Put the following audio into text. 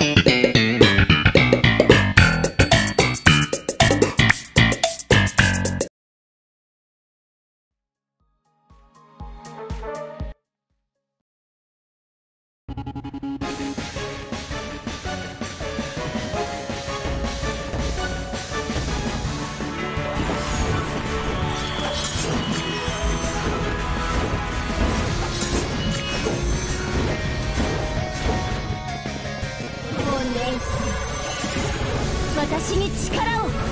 Bye. 私に力を